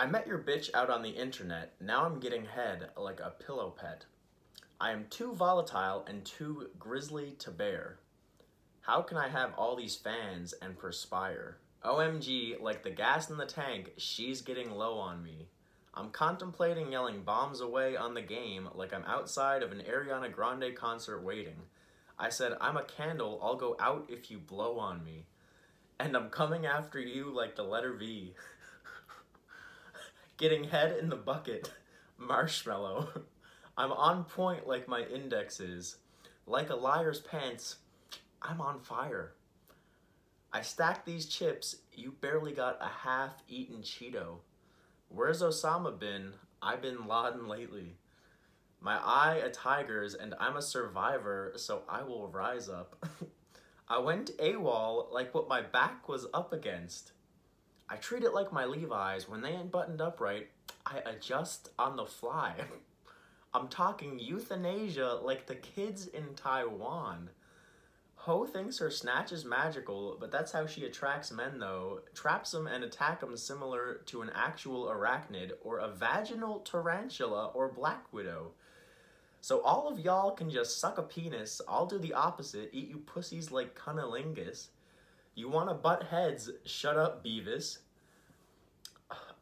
I met your bitch out on the internet. Now I'm getting head like a pillow pet. I am too volatile and too grisly to bear. How can I have all these fans and perspire? OMG, like the gas in the tank, she's getting low on me. I'm contemplating yelling bombs away on the game like I'm outside of an Ariana Grande concert waiting. I said, I'm a candle, I'll go out if you blow on me. And I'm coming after you like the letter V. Getting head in the bucket, marshmallow. I'm on point like my index is. Like a liar's pants, I'm on fire. I stacked these chips, you barely got a half-eaten Cheeto. Where's Osama been? I've been Laden lately. My eye a tiger's and I'm a survivor, so I will rise up. I went AWOL like what my back was up against. I treat it like my Levi's. When they ain't buttoned up right, I adjust on the fly. I'm talking euthanasia like the kids in Taiwan. Ho thinks her snatch is magical, but that's how she attracts men though. Traps them and attack them similar to an actual arachnid or a vaginal tarantula or black widow. So all of y'all can just suck a penis, I'll do the opposite, eat you pussies like cunnilingus. You wanna butt heads, shut up Beavis.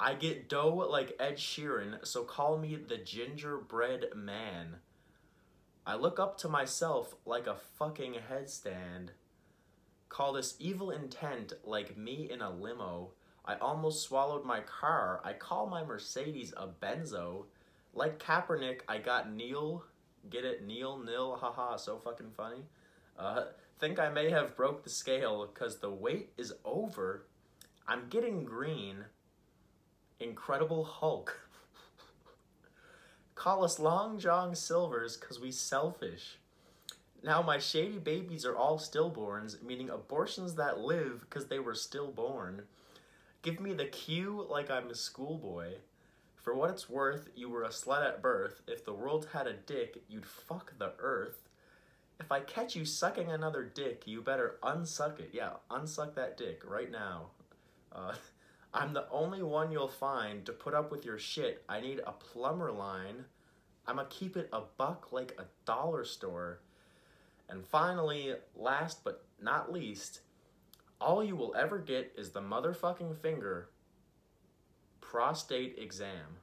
I get dough like Ed Sheeran, so call me the gingerbread man. I look up to myself like a fucking headstand. Call this evil intent like me in a limo. I almost swallowed my car. I call my Mercedes a benzo. Like Kaepernick, I got Neil. Get it? Neil, nil, haha, so fucking funny. Uh, think I may have broke the scale because the wait is over. I'm getting green. Incredible Hulk. Call us Long John Silvers because we selfish. Now my shady babies are all stillborns, meaning abortions that live because they were stillborn. Give me the cue like I'm a schoolboy. For what it's worth, you were a slut at birth. If the world had a dick, you'd fuck the earth. If I catch you sucking another dick, you better unsuck it. Yeah, unsuck that dick right now. Uh, I'm the only one you'll find to put up with your shit. I need a plumber line. I'ma keep it a buck like a dollar store. And finally, last but not least, all you will ever get is the motherfucking finger prostate exam.